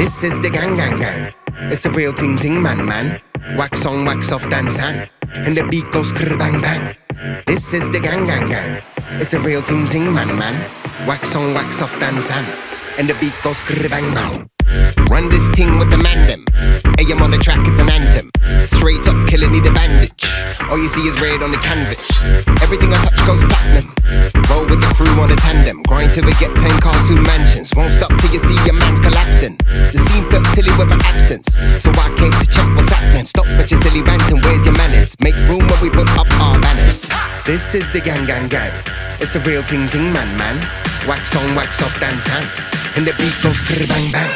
This is the gang gang gang. It's the real ting ting man man. Wax on, wax off, Dan San. And the beat goes krr bang bang. This is the gang gang gang. It's the real ting ting man man. Wax on, wax off, Dan San. And the beat goes krr bang bang. Run this thing with the mandem. AM on the track, it's an anthem. Straight up killer, need a bandage. All you see is red on the canvas. Everything I touch goes platinum. Roll with the crew on a tandem. Grind till we get 10 cars, two mansions. Won't stop This is the gang gang gang. It's the real thing thing man man. Wax on, wax off, Dan San. And the beat goes bang bang.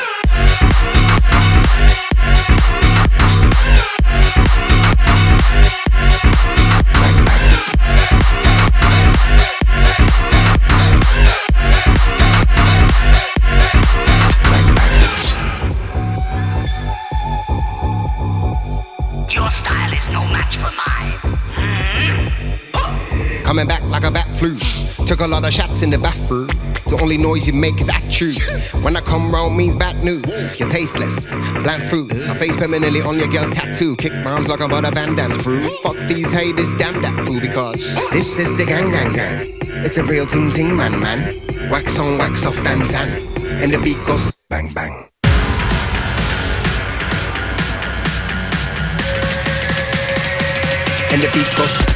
Your style is no match for mine. Hmm? Coming back like a bat flu. Took a lot of shots in the bathroom. The only noise you make is that true. When I come round means bad news. You're tasteless, bland fruit. My face permanently on your girl's tattoo. Kick rhymes like I'm on a Van Damme's crew. Fuck these haters, damn that fool because this is the gang gang gang. It's the real ting ting man man. Wax on, wax off, Dan San and the beat goes bang bang. And the beat goes